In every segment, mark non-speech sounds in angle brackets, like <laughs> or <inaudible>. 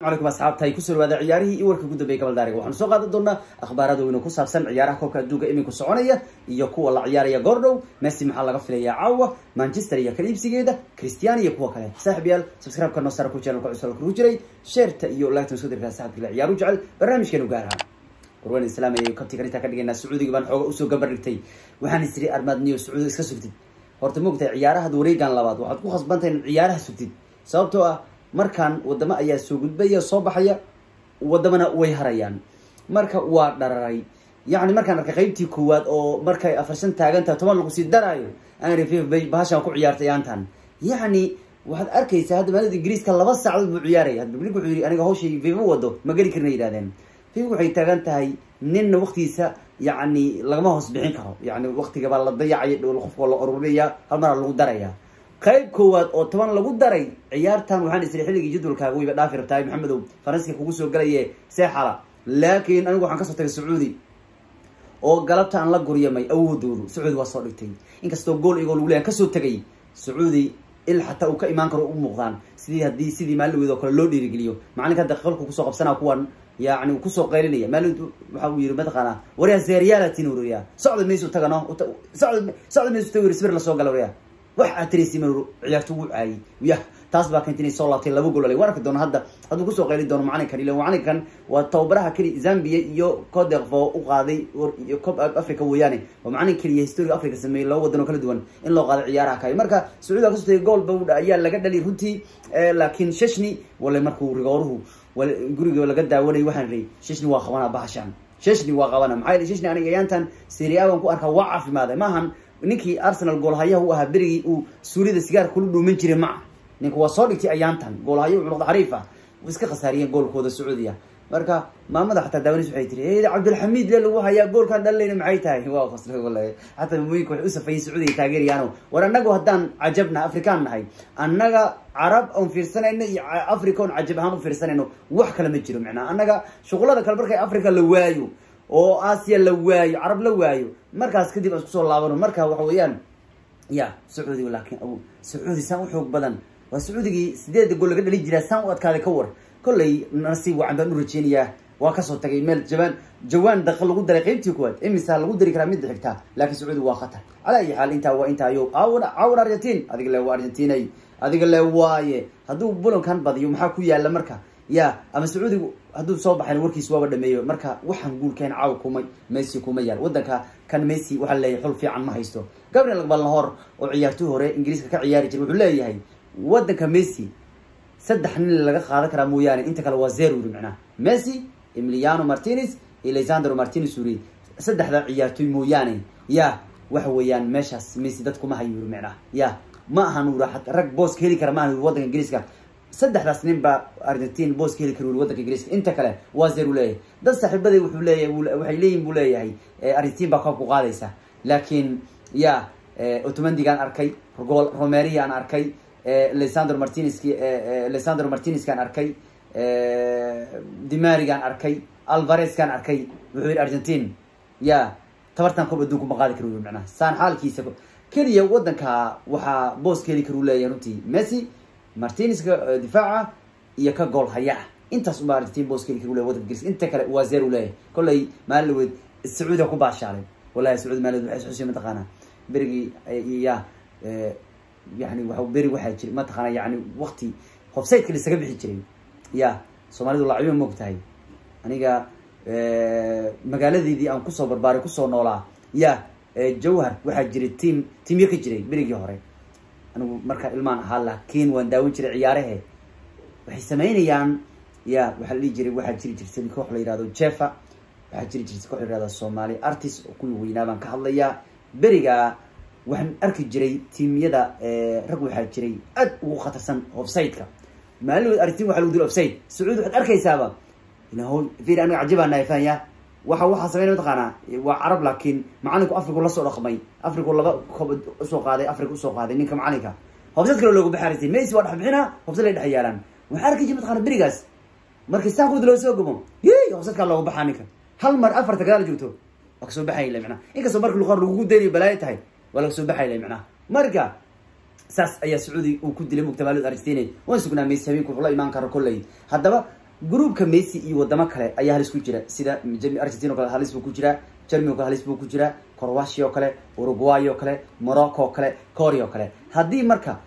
alaikum asxaabta ku soo dhawaada ciyaarihii iyo warka gudambey gabaldaarig. Waxaanu soo qaadan doonaa akhbaarada weyne ku saabsan ciyaaraha koobka adduunka iminku soconaya iyo kuwa la ciyaaraya goordhow messi maxaa laga filayaa caawa manchester iyo kala iibsigeeda iyo kuwa kale. Saaxib yaal noo sara ku channelka cusub kugu jiray sheerta iyo lagtan isku dirtaa saxabka la ciyaaru jecel barnaamijkeenu gaaraha qurban islaam ayay kabtigan intaa ka dhigaynaa sacuudiga baan xooga u soo gabar waxaan isiri armaadniyo sacuudiga iska sugtid. Horta moogtahay ciyaaraha wareegan labaad waxaad ku khasbantahay in ciyaaraha sugtid. Sababtoo ah markaan wadamo ayaa soo gudbaya soo baxaya wadamana way harayaan. Marka waa dhararay. Yacni markaan arkay qaybtii koowaad oo markay afarsan taagantaha toban lagu sii daraayo aanrifbay bahashaan ku ciyaartay aantan. Yacni waxaad arkaysaa hadda maalada ingiriiska laba saacadood buu ciyaaraya hadda public wuxuu yidhi aniga hawshay viva wado ma geli karina yidhahdeen viva waxay taagan tahay ninna waktigiisa yacni lagama hoos bixin karo. Yacni waktigabaa la dayacaya qofka la ururaya hal maraa lagu daraya qayb koowaad oo toban lagu daray ciyaartan waxaan isiri xilligii jadwalkaaga wayba dhaafi rabtahay maxamedow faranska kugu soo galaye seexala. Laakiin anigu waxaan ka soo tagay sacuudi oo galabta aan la guryamay awoodoodu sacuudi waa soo dhigtay. Inkastoo gool igoo lagu leeyan ka soo tegay sacuudi il xataa uu ka imaan karo u muuqdaan. Sidii haddii sidii maalin oo kale loo dhiirigeliyo macalinka hadda qolku ku soo qabsanaa kuwan yani ku soo qaylinaya maalin waxa uu yihi mataqaana waryaa zeeryaalatin urya socda maysu tagano? Socda maysu tag sbir la soo gala waryaa wax aad tiraysi mar ciyaarto ugu caayay yah taas baa keenta soo laabtay laba gool waan arki doona hadda ku soo qayli doono macalinkan ila waa tababaraha keli iyo codefo u qaaday cob africa weeyaane. Waa macalin keliya in loo qaaday ciyaaraha marka sacuudiga ka soo gool ba ayaa laga dhali runtii laakiin sheshni wale markuu rigooruhu laga daawanay waxaan waa qabana bahashaan sheshni waa qabana maxaa yele sheshni aniga ayaantan seria baan ku arkaa waa caafimaaday maahan ninkii arsenal goolhayaha u ahaa berigii uu suulida sigaar kula dhuuman jiray maca. Ninka waa soo dhigtay ayaantan. Goolhaya wuxuu noqda xariif ah. Iska khasaariyeen goolkooda sacuudiya marka maamada xataa daawanis waxay tiri cabdilxamiid le lagu hayaa goolkaan dhalinayna maxay tahay? Waa qasla walahi xataa mamooyinka waxay u sacuudiga taageerayaano war annagu haddaan cajabna afrikaan nahay. Annaga carab oon fiirsanayno iyo africa oon cajab ahaan u fiirsanayno wax kale ma jiro macnaa. Annaga shuqulada kale markay africa la waayo oo aasiya la waayo carab la waayo markaas kadib aan iskusoo laabano. Marka waxa weeyaan ya sacuudiga laakiin aw sacuudi saan u xoog badan. Waa sacuudigii sideeda gool laga dhali jiraa saan u adkaaday ka war. Kollay nasiib wacan baan u rajeynayaa. Waa ka soo tagay meel jawaan jawaan daqa lagu daray qaybtii kuwaad. Imisa lagu dari karaa midda xigtaa laakiin sacuudi waa khatar. Calaa ayi xaal intaa waa intaa yo awn caawan argentin adiga le waa argentinay adiga le waaye. Hadduu bulankan badiyo maxaa ku yaalla marka ya ama sacuudigu hadduu soo baxayn warkiis waaba dhameeyo. Marka waxaan guulkeen caaw kuma messi kuma yaal wadanka kan messi waxaa leeyahay xul fiican ma haysto. Gabriel balnahor oo ciyaartoy hore ingiriiska ka ciyaari jiray wuxuu leeyahay wadanka messi saddex nin laga qaadan karaa mooyaane. Inta kale waa zero uri macnaha messi emiliano martinez iyo lesandro martinez uri saddexda ciyaartoy mooyaane. Ya waxa weeyaan meeshaas messi dad kuma hayo uri macnaha ya ma ahan ura rag booska heli kara ma ahan uri wadanka ingiriiska saddexdaas nin baa argentin booska heli kara uri wadanka ingiriiska. Inta kale waa zer u leeyahay. Dad saaxiibaday wuxuu leeyahay waxay leeyihiin buu leeyahay argentin baa koobku qaadaysa. Laakiin ya otomandigaan arkay gool romeriaan arkay lesandro martinezki lesandro martinezkaan arkay dimarigaan arkay alvarezkaan arkay wuxuu yihi argentin ya tabartan koob adduunku ma qaadi kara uri macnaha. Saan xaalkiisa keliya wadanka waxaa booska heli kara u leeyahay runtii. Messi martinezka difaaca iyo ka gool hayaa intaas unbaa argentin booska heli kara u leyahy wadanka ingiriiska inta kale waa zer u leeyahay. Kollay maalin laweed sacuudiga ku baashaalay wallahi sacuudi maalin waxay isxusiya mataqaanaa berigii ya yani wa beri waxaa jira mataqaana yani wakti hofsaydka laisaga bixi jiray. Ya soomaalidu lacyo moog tahay aniga magaaladeedii aan ku soo barbaaray ku soo noolaa. Ya jawhar waxaa jiray tiam tiamyo ka jiray berigii hore anigu markaa ilmaan ahaa laakiin waan daawan jiray ciyaarahe. Waxay samaynayaan ya waxaa la dhihi jiray waxaa jiri jirtay koox la yihahdo jefa waxaa jiri jirtay koox la yihahdo somaali artist oo kuwii weynaa baan ka hadlayaa beriga waxaan arki jiray tiimyada rag waxaa jiray aad ugu khatarsan offside-ka. Maalin argentin waxa lagu dilo offside. Sacuudi waxaad arkaysaaba ilaho fir aniga cajibaa naifanya waxa waxaa sameynaya mataqaanaa waa carab laakiin macalinku africa la soo dhaqmay. Africa laba koob u soo qaaday africa u soo qaaday ninka macalinka. Hobsad kale loogu baxarisay messi waa dhexbixina hobsad lay dhex yaalaan. Waxaa arki jira mataqana berigaas markii saankood loo soo gabo y hobsadkaa loogu baxaa ninka. Hal mar afarta gadaal joogto waa ka soo baxayla macnaha inkastoo marka luqar lagugu daynayo balaayo tahay waa laga soo baxayla macnaha marka saas ayaa sacuudi uu ku dilay mugta maalid argentina waan sugnaa messi habeenku la imaan karo kolley haddaba groupka messi iyo wadamo kale ayaa halis ku jira sida argentina o kale halis buu ku jiraa germany o kale halis buu ku jiraa croatia oo kale uruguay oo kale morocco oo kale korea oo kale. Haddii marka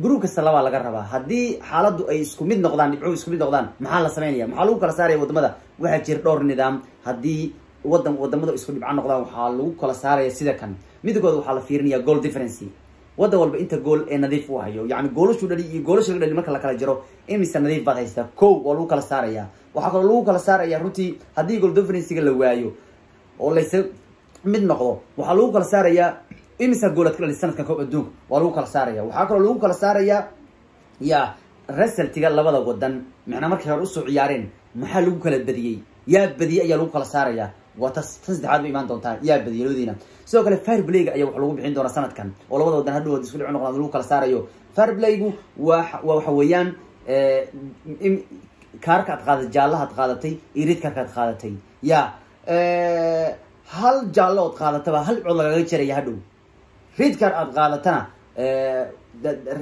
group kasta labaa laga rabaa. Haddii xaaladdu ay isku mid noqdaan dhibco isku mid noqdaan maxaa la sameynaya? Maxaa lagu kala saaraya waddamada? Waxaa jira dhowr nidaam. Haddii wadan waddamada isku dhibco noqdaan waxaa lagu kala saaraya sida kan. Midkooda waxaa la fiirinaya goal difference wadan walba inta gool ee nadiif u hayo. Yani goolashu dhali iyo goolasha laga dhali marka la kala jiro imise nadiif baad haystaa ko waa lagu kala saaraya waxaa kaloo lagu kala saaraya runtii haddii goal differencega la waayo oo laysa mid noqdo waxaa lagu kala saarayaa imisa goolaad ka dhali sanadkan koob adduunka. Waa lagu kala saaraya waxaa kaloo lagu kala saarayaa ya resultiga labada wadan. Macnaa markay hore u soo ciyaareen maxaa lagu kala badiyey? Yaa badiyey ayaa lagu kala saaraya waa tas tan saddexaad ba imaan doontaa yaa badiyay labadiina sidoo kale fire playga ayaa wax lagu bixin doonaa sanadkan oo labada wadan hadhowood isku dhici noqdaan lagu kala saarayo fire playgu waa waa waxa weeyaan kaarka ad qaadatay jaallaha ad qaadatay iyo rid kaarka ad qaadatay ya hal jaallo qaadataba hal cod lagaga jaraya hadhow ridkaar aad qaadatana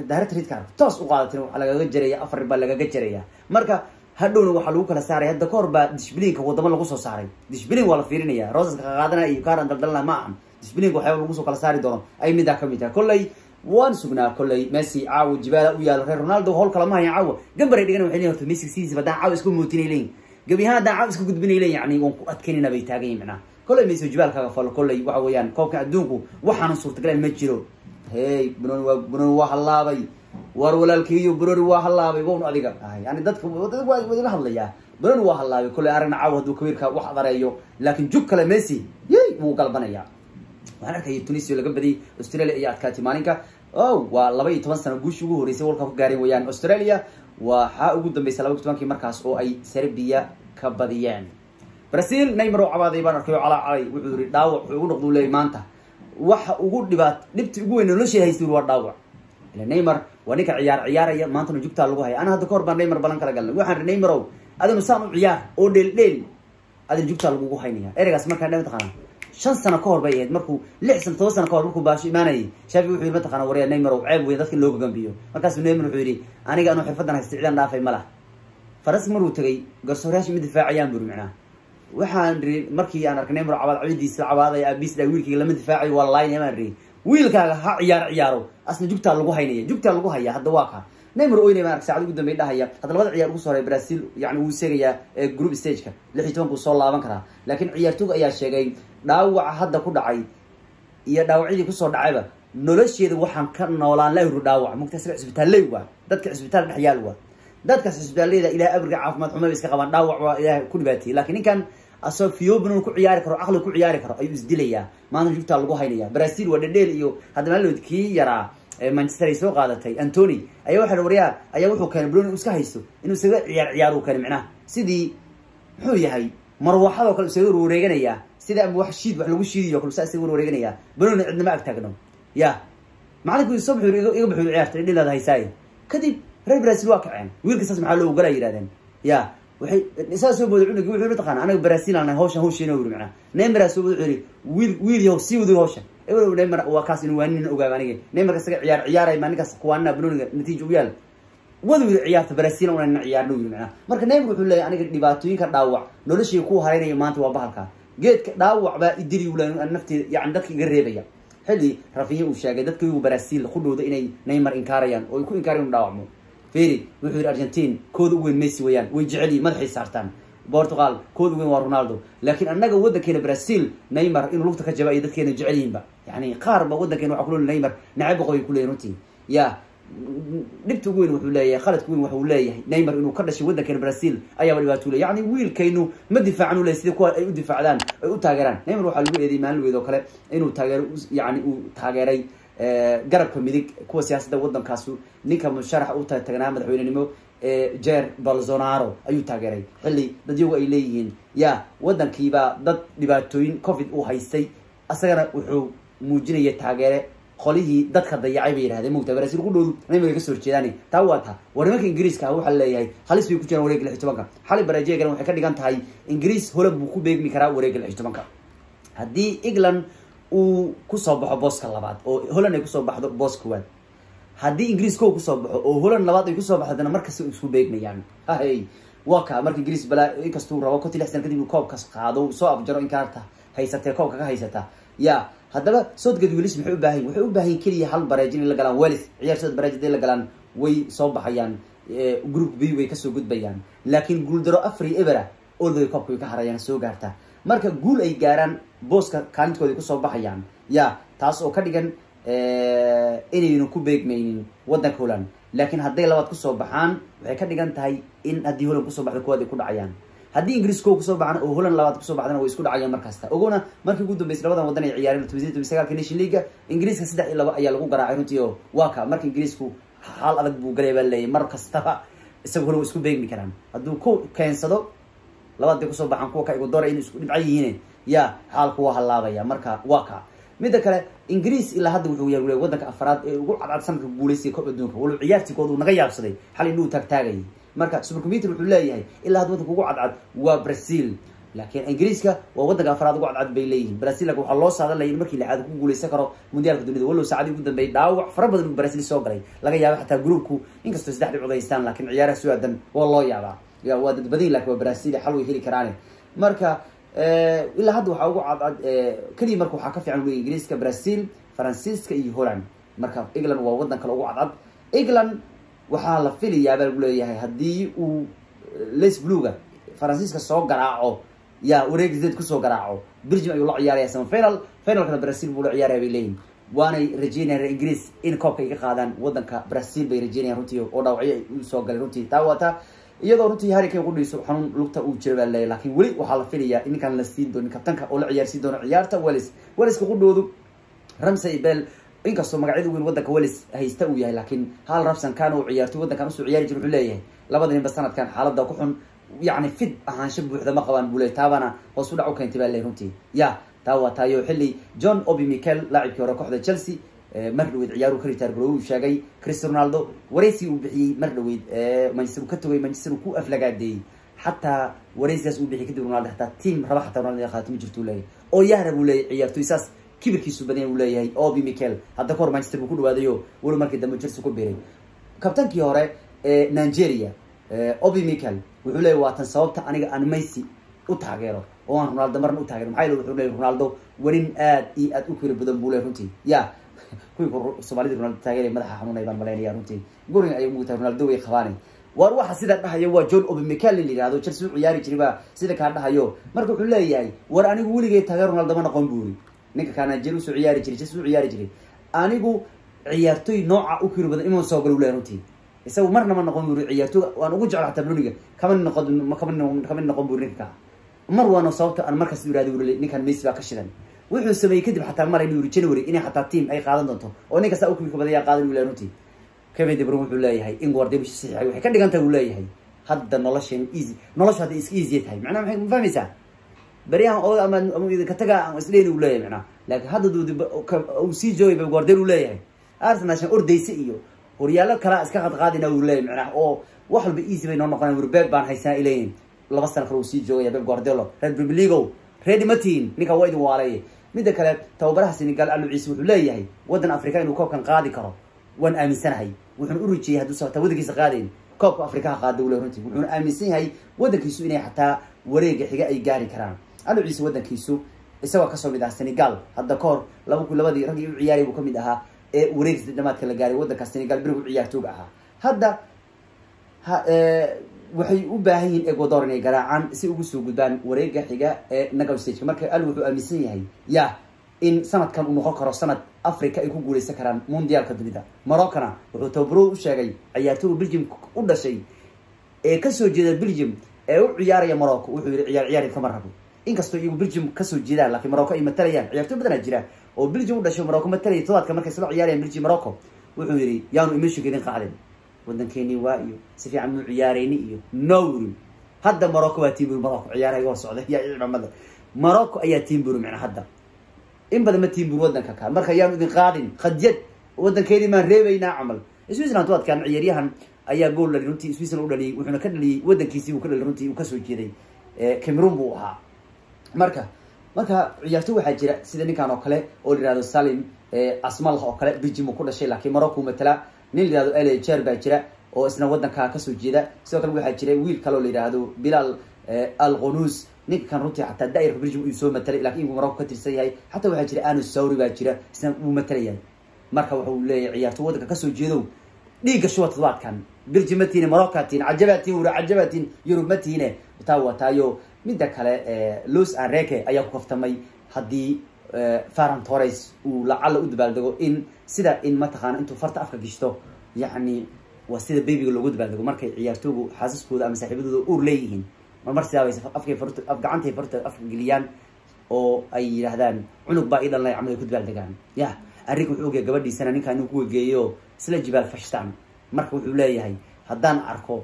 daarata ridkaar toos u qaadatin waxaa lagaga jaraya afar baa lagaga jaraya marka hadhowna waxaa lagu kala saaraya hadda kahor baa dishbilinka wadamo lagu soo saaray. Dishbilin waa la fiirinaya. Rosaska qaqaadanaya iyo kaar aan daldalna ma ahan. Dishbilinka waxyaaba lagu soo kala saari doono. Ay midaa ka mid tahay kolley waan sugnaa kolley messi caawa jibaala u yaalo reer ronaldo hawl kala ma hayan caawa. Gambaray dhigan waxay leeyihiin horta messi sidiisaba haddaan caawa isku mootinay leeyihiin gebi ahaan haddaan caawa isku gudbinay leeyihiin yani waan ku adkaynayna bay taagan yihiin macnaha. Kolley messi jibaalkaaga falo kolley waxa weeyaan koobka adduunku waxaanan suurtagaleen ma jiro. Hey bunoni waa bunoni waa hallaabay war walaalkeeyo bunoni waa hallaabay wan adiga yani dadka waa idila hadlayaa. Bunoni waa hallaabay kolley aragna caawa hadduu kabiirka wax adareeyo laakiin jug kale messi yey wuu galbanaya. Waxaan arkaya tunisia laga badiyay australia iyo adkaatay maalinka. O waa laba iyo toban sano guushi ugu horeysay walka ku gaaray weyaan australia waxaa ugu dambeysay laba iyo tobankii markaas oo ay serbia ka badiyeen. Brazil neymar oo cabaaday baan arkay oo calaa calay. Wuxuu yihi dhaawac ugu noqduu leeyay maanta. Waxa ugu dhibaat dhibti ugu weyn noloshay haystay waa dhaawac neymar waa ninka ciyaar ciyaaraya maantana jugtaa lagu haya ana hadda kahor baan neymar balan kala galnay waxaan neymarow adinu saan u ciyaar oo dheel dheel. Adin jugtaa lagugu haynaya ereygaas markaa dhe mataqaana shan sano kahor bay ahayd markuu lix sano toban sano kahor markuu baasho imaanayay. Shaafi wuxuu yidhi mataqana warya neymarow ceeb wey dadka in loo gagambiyo neymar wuxuu yidhi aniga anuu xirfadan haysta ciidan dhaafay ma lah faras maruu tegay garsoorayaasha ma difaacayaan buri macnaha waxaan ri markii aan arkay neymar cabaad cabidiisa cabaaday aabiis dha wiilkayga lama difaacayo waa laayna baan ri wiilkaaga ha ciyaar ciyaaro. Asna jugtaa lagu haynaya jugtaa lagu haya hadda waa ka. Neymar oynay baan ark saacad ugu dambey dhahaya hadda labada ciyaar ugu soo horay brazil yani wuu seegayaa group stageka lix iyo tobankuu soo laaban karaa. Laakiin ciyaartooga ayaa sheegay dhaawaca hadda ku dhacay iyo dhaawacyadii ku soo dhacayba nolosheeda waxaan ka noolaan lahru dhaawac. Mugta isaga cisbitaalley waa. Dadka cisbitaal dhex yaal waa. Dadkaas cisbitaalleyda ilahay abriga caafimaad xumay iska qabaan. Dhaawac waa ilahay ku dhibaatiyey laakiin ninkan asoo fiyobinon ku ciyaari karo caqli ku ciyaari karo ayuu isdilayaa. Maanta jugtaa lagu haynaya brazil waa dhedheel iyo hadda maalod kii yaraa manchester ay soo qaadatay. Antony ayaa waxa waryaa ayaa wuxuu keenay broni iska haysto inuu isaga ciyaar ciyaar uu keenay macnaha. Sidii muxuu yahay marwaxadoo kale isaga warwareeganaya sida ama wax shiid wax lagu shiidiyo kale saa isaga warwareeganaya broni cidnama ag taagno ya macalinku soo buxuu iga buxuu ciyaartay dhilaad haysaaye kadib reer brazil waa kaceen. Wiilka saas maxaa loo ogolaa yidhahdeen ya waxay saa soo booday cunugi wuxuu mataqaana anaga nahay hawshan hawsheena wuri macnaa neymar soo booday wuxuu wiil wiil yahow sii wadi hawshan. Ew neymar waa kaas inuu waa nin ogaaba aniga neymarka isaga ciyaar ciyaaray maa ninkaas kuwaanina banoniga natiija u yaal. Wadu yiri ciyaarta brazil una ina ciyaarno yiri macnaa marka neymar wuxuu leeyahay aniga dhibaatooyinka dhaawac noloshii ku hareynayo maanta waa bahalka. Geedka dhaawac baa idili ula nafteeda yani dadka iga reebaya. Xilli rafinya uu sheegay dadka igu brazil qudhooda inay neymar inkaarayaan oo ay ku inkaarayan dhaawacmo feri wuxuu yihi argentine kooda u weyn messi weeyaan way jecel yihiin madaxay saartaan. Portugal kooda u weyn waa ronaldo. Laakiin annaga waddankeena brazil neymar inuu lugta ka jaba ay dadkeena jecel yihinba yani qaar ba waddankeena waxa kulol neymar nacab boqoy kuleeyahin runtii. Ya dhibta ugu weyn wuxuu leeyahay khaladka weyn waxuu leeyahay. Neymar inuu ka dhashay waddankeena brazil ayaaba dhibaato le yani wiilkaynu ma difaacan u ley sida kuwa ay u difaacdaan ay u taageeraan. Neymar waxaa lagu eeday maalin weed oo kale inuu taageero yani uu taageeray garabka midig kuwa siyaasadda waddankaasu ninka musharax u tagnaa madaxweynenimo jer bolsonaro ayuu taageeray. Xilli dadyagu ay leeyihiin. Ya waddankiibaa dad dhibaatooyin covid uu haystay asagana wuxuu muujinaya taageere. Qolihii dadka dayacay bay yihahdeen mogta brazil ku dhowdu neymar ka soo horjeedaan taa waa taa war nimanka ingiriiska ah waxaa leeyahay. Halis bay ku jiraan wareega lix tobanka. Xali barajeegana waxay ka dhigan tahay ingiriis holan buu ku beegmi karaa wareega lix tobanka. Haddii england uu ku soo baxo booska labaad oo holland ay ku soo baxdo boos koowaad haddii ingiriis kow ku soo baxo oo holland labaad ay ku soo baxdo dana markasta isku beegmayaan. Hay waa ka marka ingiriis balaa inkastuu rabo konti lix sana kadib koobkas qaado soo afjaro in haysatee koobka ka haysata. Ya haddaba soodgad wiilis maxay u baahan waxay u baahan keliya hal bareejin in la galaan welis ciyaartooda bareej haday la galaan way soo baxayaan group b way ka soo gudbayaan. Laakiin guuldaro afri ebera olday koobka way ka harayaan soo gaartaa marka guul ay gaaraan booska kaalintooda ku soo baxayaan. Ya taas oo ka dhigan inaynu ku beegmaynin waddanka holland. Laakiin hadday labaad ku soo baxaan waxay ka dhigan tahay in haddii holland ku soo baxda kuwaad ay ku dhacayaan. Haddii ingiriis ko ku soo baxan oo holland labaad ku soo baxdana way isku dhacayaan markasta ogona markii ugu dambeysay labadan waddan ay ciyaareen toban sagaalka nation leaga ingiriiska saddex iyo laba ayaa lagu garaacay runtii oo waa ka. Marka ingiriisku xaal adag buu galaya baa leeyahy mar kastaba isaga hole wa isku beegmi karaan. Hadduu ku keensado labaad bay ku soo baxaan kuwa ka igu dora in isku dhibca yihiin. Ya xaalku waa hallaabaya. Marka waa ka. Midda kale ingiriis ilaa hadda wuxuu yahay waddanka afraad ee ugu cadcad sanadka guuleystay koob adduunka. Waliba ciyaartikooda uu naga yaabsaday. Xal indhuu taagtaagayay marka supercomputer wuxuu leeyahay ilaa hadda waddanka ugu cadcad waa brazil. Laakiin ingiriiska waa waddanka afraad ugu cadcad bay leeyihiin brazil waxaa loo saadalaya in markii lixaad ku guuleysan karo mundiyaalka dunida. Walow saacadii ugu dambeeyay dhaawac fara badan brazil soo galay. Laga yaaba xataa groupku inkastoo saddex dhibcood haystaan laakiin ciyaaraha soo aadan waa loo yaabaa. ya waa dad badan laakiin waa brazil xal way heli karaane marka ilaa hadda waxaa ugu cadcad keliya marka waxaa ka fiican wey ingiriiska brazil faransiiska iyo holland. Marka england waa waddan kale ugu cadcad england waxaa la filayaa baa lagu leeyahay haddii uu les bluga faransiiska soo garaaco ya wareeg sideed ku soo garaaco belgium ayuu la ciyaaraya sama final finalkana brazil buu la ciyaaraya bay leeyihiin waanay rajeynayaan ingiriis in koobka ay ka qaadaan waddanka brazil bay rajeynayaan runtii oo dhaawacyo u soo galay runtii. Taa waata iyadoo runtii harrikane qudhiiso xanuun lugta uu jira baa leeyahy laakiin weli waxaa la filayaa in la siin doonin kabtanka oo la ciyaarsiin doono ciyaarta wellis welliska qudhoodu ramsey bell inkastoo magacyada weyn waddanka wellis haysta uu yahay laakiin hal rabsan kan uu ciyaartoy waddankan u soo ciyaari jira wuxuu leeyahay labada ninba sanadkan xaalada ku xun yacni fid ahaansho buuxda ma qabaan buu leey taabana hoos u dhac u keentay baa leey runtii. Ya taa waa taayo xilli john obi michael laacibkii hore kooxda chelsea mar dhaweyd ciyaaru ka ritaar galo uu sheegay cristiano ronaldo wareysi uu bixiyey mar dhaweyd manchester uu ka togay manchester uu ku aflagaadeeyey xataa wareysigaas uu bixiyay kadib ronaldo xataa team raba xataa ronaldo inay qaadato ma jirto leeyahay. Oo yahra buu leeyahay ciyaartoy saas kibirkiisu badan uu leeyahay. Obi michael hadda ka hor manchester buu ku dhawaadayo weli markii dambe chelsea ku biray kabtankii hore ee nigeria obi michael wuxuu leeyahy waa tan sababta aniga aan messi u taageero oo aan ronaldo marna u taageero maxaa yeele wuxuu leeyahy ronaldo warin aad iyo aad u kira badan buu leeyahy runtii. Ya kuwii soomaalida ronaldo taageeray madaxa xanuunay baan malaynaya runtii. Gurin ayay mugtahay ronaldo way qabaanay. War waxa sidaa dhahayo waa john obi michael la yihahdo chelsea u ciyaari jiray baa sida kaa dhahayo. Marka wuxuu leeyahay war anigu weligay taageer ronaldo ma noqon buuri. Ninka kaa nigeria u soo ciyaari jiray chelsea u ciyaari jiray. Anigu ciyaartoy nooca u kiro badan iman soo galo u leeyahy runtii. Isaga marna ma noqon buri ciyaartoy waan ugu jecla xataa bruniga kama noqon kama noqon buri ninka kaa. Mar waana sababta aan markas irahda uri ninkan messi baa ka shidan wuxuu sameeyey kadib xataa mar inuu yiri january inay xataa team ay qaadan doonto. Oo nin kasta badan yaa qaadan wiila runtii. Kevin de wuxuu leeyahay in guardiola saxiixay waxay ka dhigan tahay uu leeyahay. Hadda nolosheen easy noloshu hadda iska easy tahay. Macnaha maxay ma fahmaysaa? Beryahan oo ama idinka taga aan isleyn uu leeyahay macnaha. Laakiin hadda uu sii joogay ba guardiola uu leeyahay. Arsenal shan iyo horyaalo kalaa iska qadqaadina uu leeyahay macnaha. Oo wax walba easy bay noo noqonayaan. Beeb baan haysanaa ileeyin laba sana kale uu sii joogaya beb guardiola. Red premier league matiin ninka waa idin waaleeye midda kale tababaraha senegal alu ciise wuxuu leeyahay waddan africa inuu koobkan qaadi karo waan aaminsanahay. Wuxuuna u rajeyey hadduu hataa waddankiisa qaadayn koobka afrikaha qaada ule runtii. Wuxuuna aaminsan yahay waddankiisu inay xataa wareega xiga ay gaari karaan. Alu ciise waddankiisu isagoo ka soo mid ah senegal hadda ka hor laba kun labadii raggii u ciyaaraya buu ka mid ahaa ee wareegisa dhamaadka la gaaray. Waddanka senegal berigu ciyaartooga ahaa. Hadda ha waxay u baahan yihiin ecuador inay garaacaan si ugu soo gudbaan wareega xiga ee nagow stageka marka al wuxuu aaminsan yahay ya in sanadkan uu noqon karo sanad africa ay ku guuleysan karaan mundiaalka dunida. Maroccona wuxuu tababaro u sheegay ciyaartooga belgium u dhashay. Ee ka soo jeeda belgium ee u ciyaaraya morocco wuxuu yihi ciyaar ciyaari kama rabo. Inkastoo iyagu belgium ka soo jeedaan laakiin morocco ay matalayaan ciyaartooy badanaa jira oo belgium u dhashay morocco matalaya todobaadka markay isla ciyaarayaan belgium morocco wuxuu yihi yaanu imeshiga idin qaadin waddankeeni waa iyo si fiican muu ciyaareyni iyo nowri hadda morocco waa timbur morocco ciyaaraha hor socda <laughs> yaa ciidamada morocco ayaa timbur micna hadda. In badan ma timbur waddanka kaa marka yaanu idin qaadin khadiyad waddankeeni maan reebeynaa camal. Switzerland todobaadkan ciyaaryahan ayaa gool dhali runtii switzerland u dhaliyay wuxuuna ka dhaliyay waddankiisii uu ka dhali runtii uu ka soo jeeday cameroon buu ahaa. Marka marka ciyaarto waxaa jira sida ninkan oo kale oo la yihahdo salim asmalah oo kale uu ku dhashay laakiin morocco matala nin la yihahdo ele jer baa jira oo isna wadanka ka soo jeeda. Sidoo kale waxaa jira wiil kaloo la yidhaahdo bilal alqunus ninkan runtii xataa dairka belgium uu soo matalay laakiin inkuu marocco ka tirsan yahay. Xataa waxaa jira anus sauri baa jira isna wuu matalayahay. Marka wuxuu leeyahay ciyaarto wadanka ka soo jeedow dhiigga shuba todobaadkan belgium matihine morocca tihin cajabatiin wura yurub matihine taa wataayo midda kale los areke ayaa ku kaftamay haddii faran torres uu lacalla u dabaaldego in sida in mataqaana intuu farta afka gishto. Yacni waa sida babyga loogu dabaaldego markay ciyaartoogu xaasaskooda ama saaxiibadooda uur leeyihiin. Marmar sidaabay afkay farta gacantay farta afka geliyaan oo ay yidhaahdaan cunug baa ii dhalnay camal ay ku dabaaldegaan ya arrinka wuxuu ogaya gabadhiisana ninkaa inuu ku wegeeyo isla jibaal fashtaan. Marka wuxuu leeyahay haddaan arko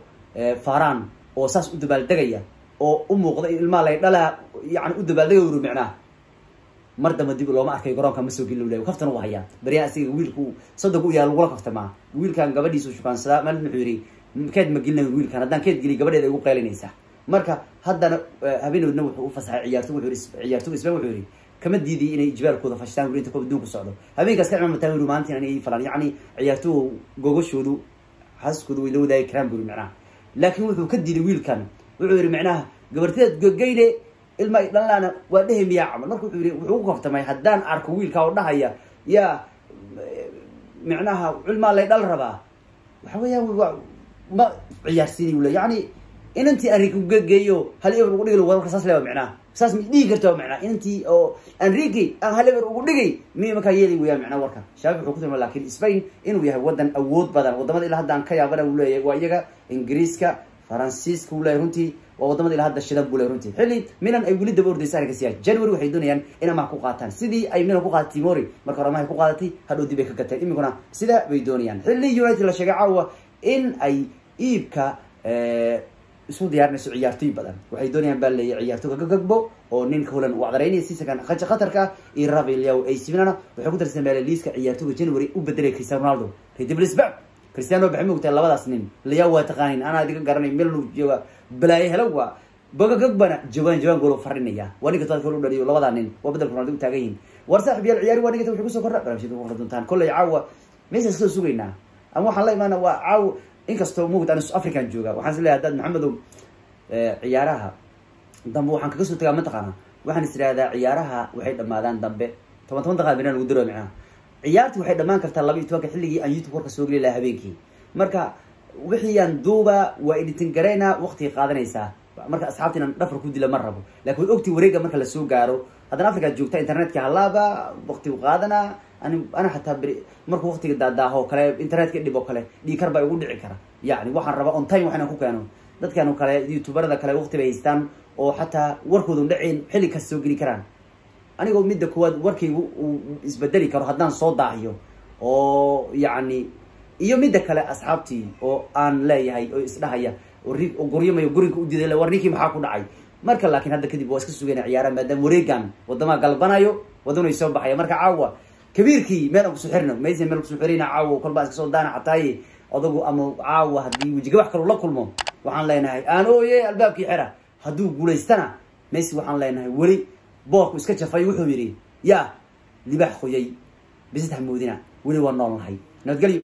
faran oo saas u dabaaldegaya oo u muuqda in ilmaha lay dhalaa yani u dabaaldegay uru micnaha mar damba dib looma arkay garoonka ma soo gelin le kaftan u hayaa. Baryaa asiga wiilku sadog u yaha lagula kaftamaa wiilkan gabadhiisu shukaansadaa maalin wuxuu yidhi keed ma gelina wiilkan haddaan keed geliy gabadheeda igu qaylinaysaa marka haddana habeenoodna wuxuu ufasaxay ciyaarto wuxuu yihi ciyaartoga isbaan wuxuu yihi kama diidiy inay ijbaalkooda fashtaan wuri inta koob adduunku socdo. Habeenkaas ka cimaamataan wuri maalintiin anay falan. Yacni ciyaartoga gogashoodu xaasaskooda way la wadaagi karaan buri macnaha. Laakiin wuxuu ka diiday wiilkan. Wuxuu yihi macnaha gabarteed gogeyne ilma ay waa dhehe miyaa camal. Marka wuxuu yihi wuxuu ku kaftamay haddaan arko wiilka oo dhahaya yaa micnaha cilmaa lay dhal rabaa. Waxa weeyaan ma ciyaarsiini ule yani inantii enrique ugegeeyo hal eber ugu dhigi warka saas leeba micnaha. Saas ma dhigi karta micnaha. Inantii oo enrique aan hal eber ugu dhigay mi markaa yeeli weyaan micnaha warka. Shaafi wuxuu ku tilmaa laakiin spain inuu yahay wadan awood badan. Wadamada ilaa hadda aan ka yaabana uu leeyahay. Waa iyaga ingiriiska faransiiska uu leeyahay runtii waa waddamada ilaa hadda shidan buu leeyahay runtii. Xilli milan ay weli daba ordaysa arrinka siyaa january waxay doonayaan in amaha ku qaataan. Sidii ay milan ku qaadatay timori marka hore amahay ku qaadatay hadhow dib ay ka gateen iminkuna sida bay doonayaan. Xilli united la sheegay caawa in ay iibka isu diyaarinayso ciyaartoy badan. Waxay doonayaan baa leeyahy ciyaartoyga gagagbo oo ninka holan uu cdaraynaya sisakan khatarka iyo ravelyaw ay siminana waxay ku darsan baa liiska ciyaartoyga january u bedelay cristiano ronaldo. Rediblisba cristiano baxay mogtahay labadaas nin. Layaa waa taqaanin anaa idiga garanay milan jooga. Balaaye helo waa. Bogagagbana jawaan jawaan gool farinaya. Waa ninka toadka u dhaliyo labadaa nin. Waa bedelka ronaldo u taagan war saaxib yaal ciyaari waa ninka waxay ku soo korra barnaamijyada ku doontaan. Kolley caawa. Meeshaas ka soo sugaynaa. Ama waxaan la imaana waa caawa. Inkastoo mugd an african jooga waxaan is leeyahay maxamedow ciyaaraha dambe waxaan kaga soo tagaa mataqaana waxaan is idhahdaa ciyaaraha waxay dhamaadaan dambe. Toban toban daqiiqa minaa lagu daro micnaha ciyaarti waxay dhamaan kartaa laba iyo tobanka xilligii aan youtube warka soo geli lahaa habeenkii. Marka wixii aan duuba waa editin garaynaa waqtiga qaadanaysaa. Marka asxaabta inaan dhafar ku dila ma rabo. Lakin way ogti wareega marka la soo gaaro. Haddana africaad joogta internetka halaaba waqtigu qaadana ana xataa markuu waqtiga daadaaho kale internetka dhib oo kale dhiikar baa igu dhici kara. Yani waxaan rabaa on time wax inaan ku keeno. Dadkan kale youtuberada kale waqti bay haystaan oo xataa warkoodu dhaceyn xilli kas soo geli karaan anigoo midda koowaad warkaygu uu isbedeli karo haddaan soo daahiyo oo yacni iyo midda kale asxaabtii oo aan leeyahay oo isdhahaya oo guryamayo gurinka u diiday war ninkii maxaa ku dhacay? Marka laakiin hadda kadib waa iska sugayna ciyaaraha maadaama wareegan waddamaa galbanayo waddan ay soo baxaya marka caawa kabiirkii meel aan ku soo xirno maysa meel ku soo xirina caawa kolbaa iska soo daana xataaye odagu ama caawa haddii wejigabax kalu la kulmo waxaan leenahay aan ooye albaabkii xera hadduu guulaystana messi waxaan leenahay weli boorku iska jafay? Wuxuu yidhi yaa libax qoyay bisid hamoodina weli waa nool nahay nabadgelyo